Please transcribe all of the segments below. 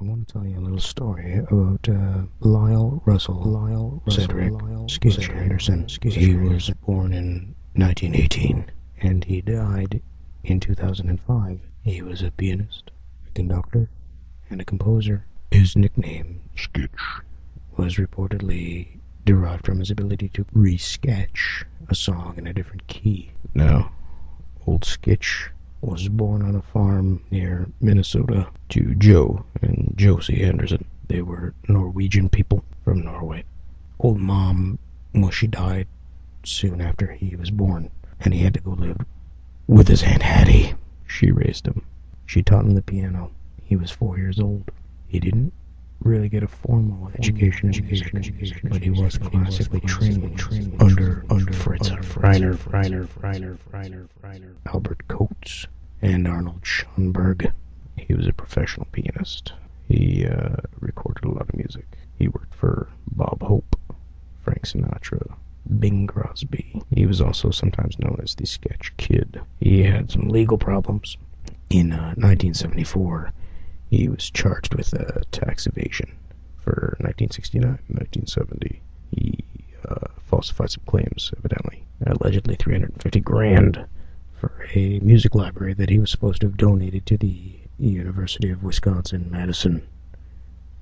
I want to tell you a little story about uh, Lyle Russell, Lyle Russell, Cedric Lyle Skitch Anderson. He was born in 1918 and he died in 2005. He was a pianist, a conductor, and a composer. His nickname, Skitch, was reportedly derived from his ability to re-sketch a song in a different key. Now, old Skitch was born on a farm near Minnesota to Joe and Josie Anderson. They were Norwegian people from Norway. Old mom, well, she died soon after he was born, and he had to go live with his Aunt Hattie. She raised him. She taught him the piano. He was four years old. He didn't really get a formal education, education, education, but he was classically trained, trained under under Fritz Reiner, Reiner, Reiner, Reiner, Reiner, Albert Coates, and Arnold Schoenberg. He was a professional pianist. He uh, recorded a lot of music. He worked for Bob Hope, Frank Sinatra, Bing Crosby. He was also sometimes known as the Sketch Kid. He had some legal problems. In uh, 1974, he was charged with tax evasion. For 1969 1970, he uh, falsified some claims, evidently. Allegedly 350 grand for a music library that he was supposed to have donated to the University of Wisconsin-Madison.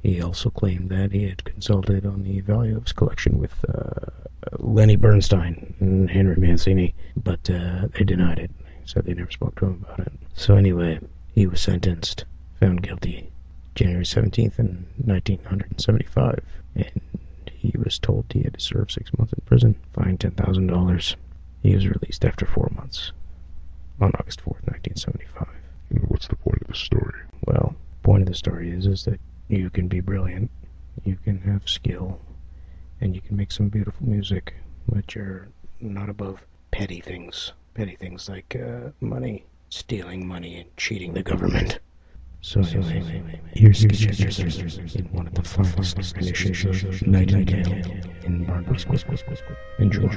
He also claimed that he had consulted on the value of his collection with uh, Lenny Bernstein and Henry Mancini, but uh, they denied it. They said they never spoke to him about it. So anyway, he was sentenced, found guilty, January 17th in 1975, and he was told he had to serve six months in prison, fined $10,000. He was released after four months on August 4th, 1975. And what's the point of the story? Well, point of the story is is that you can be brilliant, you can have skill, and you can make some beautiful music, but you're not above petty things. Petty things like uh, money, stealing money, and cheating the government. So anyway, here's Sketch in one of the finest renditions of Nightingale in Barney's Enjoy.